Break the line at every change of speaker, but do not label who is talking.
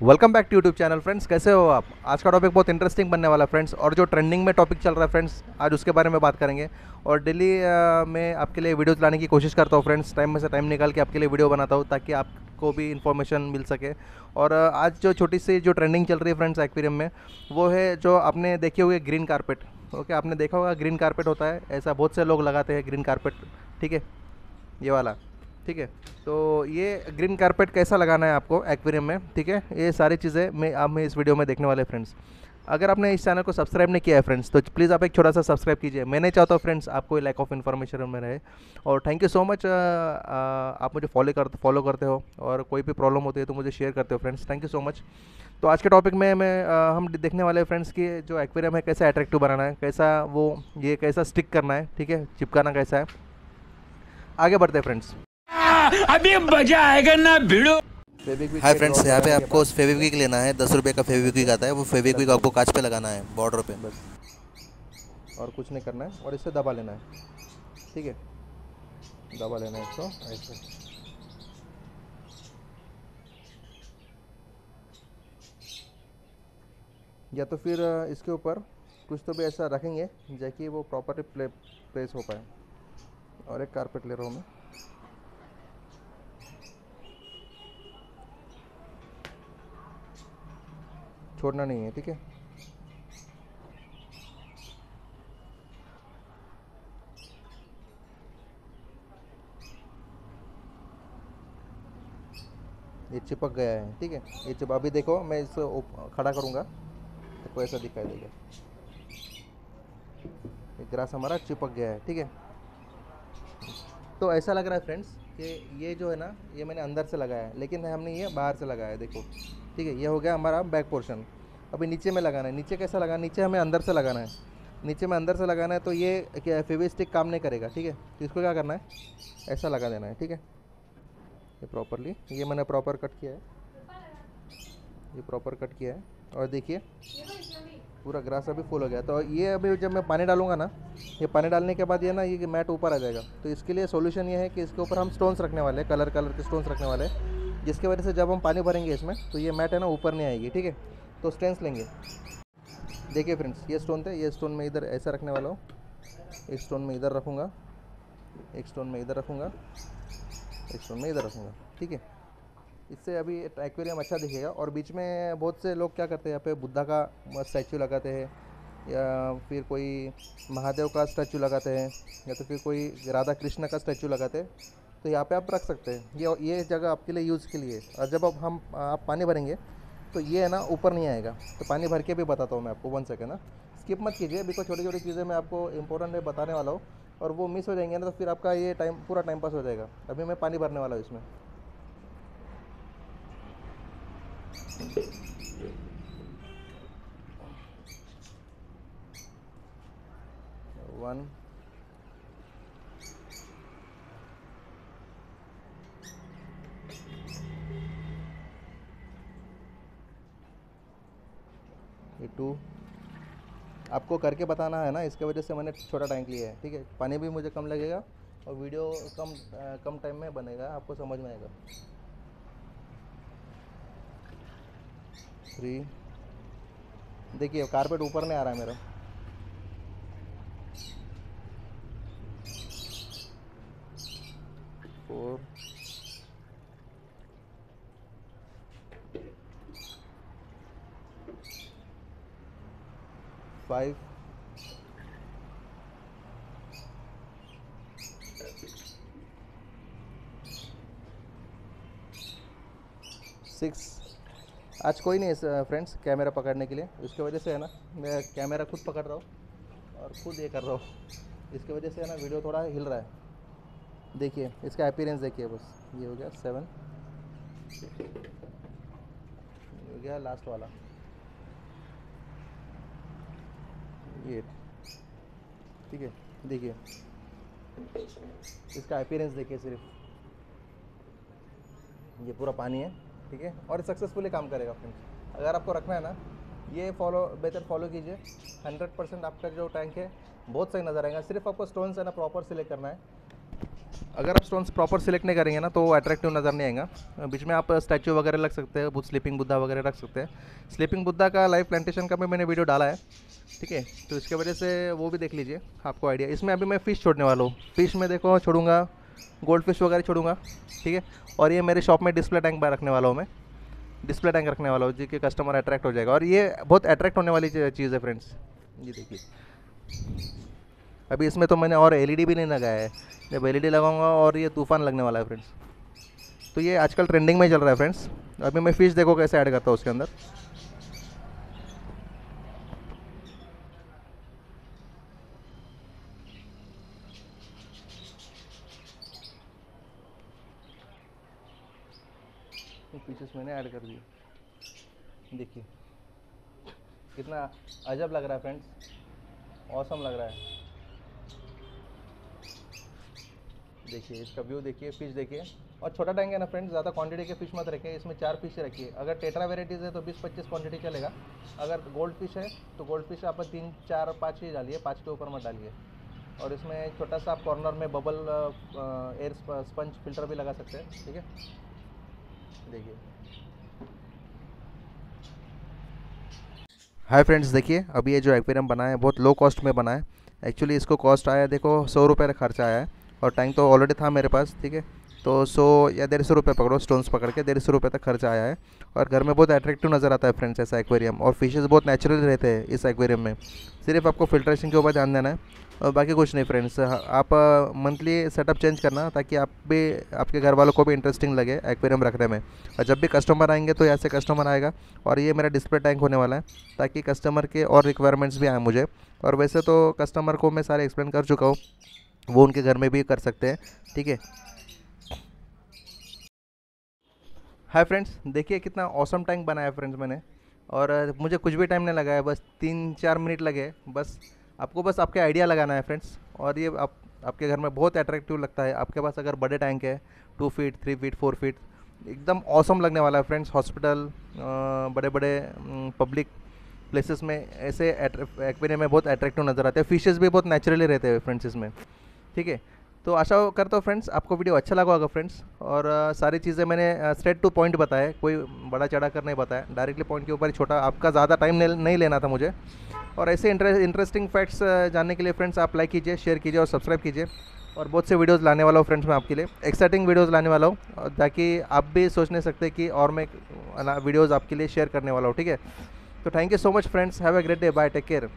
Welcome back to YouTube channel friends कैसे हो आप? आज का टॉपिक बहुत इंटरेस्टिंग बनने वाला है फ्रेंड्स और जो ट्रेंडिंग में टॉपिक चल रहा है फ्रेंड्स आज उसके बारे में बात करेंगे। और डेली मैं आपके लिए वीडियोस लाने की कोशिश करता हूँ फ्रेंड्स टाइम में से टाइम निकाल के आपके लिए वीडियो बनाता हूँ, ताकि आपको भी इन्फॉर्मेशन मिल सके। और आज जो छोटी सी जो ट्रेंडिंग चल रही है फ्रेंड्स एक्वेरियम में, वो है जो आपने देखे हुए ग्रीन कारपेट ओके आपने देखा होगा ग्रीन कारपेट होता है, ऐसा बहुत से लोग लगाते हैं ग्रीन कारपेट ठीक है? ये वाला. ठीक है? तो ये ग्रीन कारपेट कैसा लगाना है आपको एक्वेरियम में? ठीक है? ये सारी चीज़ें मैं आप में इस वीडियो में देखने वाले फ्रेंड्स अगर आपने इस चैनल को सब्सक्राइब नहीं किया है फ्रेंड्स तो प्लीज़ आप एक छोटा सा सब्सक्राइब कीजिए। मैं नहीं चाहता हूँ फ्रेंड्स आपको लैक ऑफ़ इन्फॉर्मेशन में रहे। और थैंक यू सो मच आप मुझे फॉलो कर फॉलो करते हो। और कोई भी प्रॉब्लम होती है तो मुझे शेयर करते हो friends thank you so much तो आज के टॉपिक में मैं आ, हम देखने वाले फ्रेंड्स की जो एक्वेरियम है कैसा अट्रैक्टिव बनाना है कैसा वो ये कैसा स्टिक करना है ठीक है? चिपकाना कैसा है? आगे बढ़ते हैं फ्रेंड्स
अभी मज़ा आएगा ना भिड़ो।
हाय फ्रेंड्स यहाँ पे आपको फेविक्विक लेना है दस रुपये का फेविक्विक आता है वो फेविक्विक आपको कांच पे लगाना है बॉर्डर पे।
बस। और कुछ नहीं करना है और इससे दबा लेना है। ठीक है? दबा लेना है इसको ऐसे। या तो फिर इसके ऊपर कुछ तो भी ऐसा रखेंगे ताकि वो प्रॉपरली प्ले प्लेस हो पाए। और एक कारपेट ले रहा हूँ मैं। छोड़ना नहीं है, ठीक है? ये चिपक गया है, ठीक है? ये चिप, अभी देखो, मैं इसको खड़ा करूँगा। तो ऐसा दिखाई देगा। ये ग्रास हमारा चिपक गया है, ठीक है? तो ऐसा लग रहा है फ्रेंड्स कि ये जो है ना, ये मैंने अंदर से लगाया है, लेकिन हमने ये बाहर से लगाया है, देखो। ठीक है, ये हो गया हमारा बैक पोर्शन अभी नीचे में लगाना है। नीचे कैसा लगाना नीचे हमें अंदर से लगाना है। नीचे में अंदर से लगाना है तो ये फेवी स्टिक काम नहीं करेगा, ठीक है? तो इसको क्या करना है? ऐसा लगा देना है, ठीक है? ये प्रॉपरली ये मैंने प्रॉपर कट किया है। ये प्रॉपर कट किया है। और देखिए, पूरा ग्रास अभी फुल हो गया तो ये अभी जब मैं पानी डालूँगा ना, ये पानी डालने के बाद ये ना, ये मैट ऊपर आ जाएगा। तो इसके लिए सॉल्यूशन ये है कि इसके ऊपर हम स्टोन्स रखने वाले हैं कलर कलर के स्टोन्स रखने वाले जिसकी वजह से जब हम पानी भरेंगे इसमें तो ये मैट है ना, ऊपर नहीं आएगी, ठीक है? तो स्टेंस लेंगे। देखिए फ्रेंड्स ये स्टोन थे, ये स्टोन में इधर ऐसा रखने वाला हूँ। एक स्टोन में इधर रखूँगा। एक स्टोन में इधर रखूँगा। एक स्टोन में इधर रखूँगा, ठीक है? इससे अभी एक्वेरियम अच्छा दिखेगा और बीच में बहुत से लोग क्या करते हैं, यहाँ पे बुद्धा का स्टैचू लगाते हैं, या फिर कोई महादेव का स्टैचू लगाते हैं, या तो फिर कोई राधा कृष्ण का स्टैचू लगाते हैं तो यहाँ पे आप रख सकते हैं। ये ये जगह आपके लिए यूज़ के लिए और जब आप, हम, आप पानी भरेंगे तो ये है ना, ऊपर नहीं आएगा। तो पानी भर के भी बताता हूँ मैं आपको वन सेकेंड ना स्किप मत कीजिए बिकॉज़ छोटी छोटी चीज़ें मैं आपको इंपॉर्टेंट बताने वाला हूँ। और वो मिस हो जाएँगे ना तो फिर आपका ये टाइम पूरा टाइम पास हो जाएगा। अभी मैं पानी भरने वाला हूँ इसमें। वन ये टू। आपको करके बताना है ना इसके वजह से मैंने छोटा टैंक लिया है ठीक है? पानी भी मुझे कम लगेगा और वीडियो कम आ, कम टाइम में बनेगा आपको समझ में आएगा। थ्री देखिए कारपेट ऊपर नहीं आ रहा है मेरा। फोर फाइव सिक्स आज कोई नहीं है फ्रेंड्स कैमरा पकड़ने के लिए। इसकी वजह से है ना, मैं कैमरा खुद पकड़ रहा हूँ और खुद ये कर रहा हूँ। इसकी वजह से है ना वीडियो थोड़ा हिल रहा है। देखिए, इसका अपीरेंस देखिए बस। ये हो गया सेवन ये हो गया लास्ट वाला। एट ठीक है, देखिए। इसका अपीरेंस देखिए सिर्फ़। ये पूरा पानी है, ठीक है, और सक्सेसफुली काम करेगा फ्रेंड्स अगर आपको रखना है ना, ये फॉलो बेहतर फॉलो कीजिए। हंड्रेड परसेंट आपका जो टैंक है, बहुत सही नज़र आएगा। सिर्फ़ आपको स्टोन है ना प्रॉपर सिलेक्ट करना है। अगर आप स्टोन्स प्रॉपर सिलेक्ट नहीं करेंगे ना तो अट्रैक्टिव नज़र नहीं आएगा। बीच में आप स्टैचू वगैरह लग सकते हैं स्लीपिंग बुद्धा वगैरह रख सकते हैं। स्लीपिंग बुद्धा का लाइव प्लांटेशन का भी मैंने वीडियो डाला है। ठीक है? तो इसके वजह से वो भी देख लीजिए, आपको आइडिया इसमें अभी मैं फ़िश छोड़ने वाला हूँ। फ़िश में देखो, छोड़ूँगा। गोल्ड फ़िश वगैरह छोड़ूँगा, ठीक है? और ये मेरे शॉप में डिस्प्ले टैंक रखने वाला हूँ मैं। डिस्प्ले टैंक रखने वाला हूँ जिसके कस्टमर अट्रैक्ट हो जाएगा। और ये बहुत अट्रैक्ट होने वाली चीज़ है फ्रेंड्स ये देखिए। अभी इसमें तो मैंने और एलईडी भी नहीं लगाया है। जब एलईडी लगाऊँगा और ये तूफ़ान लगने वाला है फ्रेंड्स तो ये आजकल ट्रेंडिंग में चल रहा है फ्रेंड्स अभी मैं फ़िश देखो कैसे ऐड करता हूँ उसके अंदर। पीसेस मैंने ऐड कर दिए। देखिए, कितना अजब लग रहा है फ्रेंड्स औसम लग रहा है। देखिए, इसका व्यू देखिए फ़िश देखिए। और छोटा टैंक है ना फ्रेंड्स ज़्यादा क्वांटिटी के फ़िश मत रखिए, इसमें चार फ़िश रखिए। अगर टेट्रा वेराइटीज़ है तो बीस पच्चीस क्वांटिटी चलेगा। अगर गोल्ड फ़िश है तो गोल्ड फ़िश आप तीन, चार, पाँच ही डालिए, पाँच के ऊपर मत डालिए। और इसमें छोटा सा आप कॉर्नर में बबल एयर स्पंज फ़िल्टर भी लगा सकते हैं, ठीक है? देखिए। हाय फ्रेंड्स देखिए अभी ये जो एक्वेरियम बना है, बहुत लो कॉस्ट में बना है। एक्चुअली इसको कॉस्ट आया, देखो, सौ रुपये का खर्चा आया है। और टैंक तो ऑलरेडी था मेरे पास, ठीक है? तो सौ, या डेढ़ सौ रुपये पकड़ो स्टोन्स पकड़ के, डेढ़ सौ रुपये तक खर्चा आया है। और घर में बहुत अट्रैक्टिव नज़र आता है फ्रेंड्स ऐसा एक्वेरियम और फिशेज़ बहुत नेचुरल रहते हैं इस एक्वेरियम में। सिर्फ़ आपको फिल्ट्रेशन के ऊपर ध्यान देना है। और बाकी कुछ नहीं फ्रेंड्स आप मंथली सेटअप चेंज करना ताकि आप भी, आपके घर वालों को भी इंटरेस्टिंग लगे एक्वेरियम रखने में। और जब भी कस्टमर आएँगे तो ऐसे कस्टमर आएगा। और ये मेरा डिस्प्ले टैंक होने वाला है ताकि कस्टमर के और रिक्वायरमेंट्स भी आए मुझे। और वैसे तो कस्टमर को मैं सारे एक्सप्लेन कर चुका हूँ। वो उनके घर में भी कर सकते हैं, ठीक है? हाय फ्रेंड्स देखिए कितना औसम टैंक बनाया फ्रेंड्स मैंने। और मुझे कुछ भी टाइम नहीं लगाया बस तीन चार मिनट लगे बस आपको बस आपके आइडिया लगाना है फ्रेंड्स और ये आप, आपके घर में बहुत अट्रैक्टिव लगता है। आपके पास अगर बड़े टैंक है two feet three feet four feet एकदम औसम लगने वाला है फ्रेंड्स हॉस्पिटल बड़े बड़े पब्लिक प्लेसेस में ऐसे एक्वेरियम में बहुत अट्रैक्टिव नज़र आते हैं। फिशेज़ भी बहुत नेचुरली रहते हैं फ्रेंड्स इसमें। ठीक है? तो आशा करता हूँ फ्रेंड्स आपको वीडियो अच्छा लगा होगा फ्रेंड्स और आ, सारी चीज़ें मैंने स्ट्रेट टू पॉइंट बताया कोई बड़ा चढ़ा कर नहीं बताया. डायरेक्टली पॉइंट के ऊपर छोटा. आपका ज़्यादा टाइम नहीं लेना था मुझे. और ऐसे इंटरेस्टिंग फैक्ट्स जानने के लिए फ्रेंड्स आप लाइक कीजिए शेयर कीजिए और सब्सक्राइब कीजिए. और बहुत से वीडियोस लाने वाला हूँ फ्रेंड्स मैं आपके लिए. एक्साइटिंग वीडियोस लाने वाला हूँ ताकि आप भी सोच नहीं सकते कि और मैं वीडियोज़ आपके लिए शेयर करने वाला हूँ ठीक है? तो thank you so much friends have a great day bye take care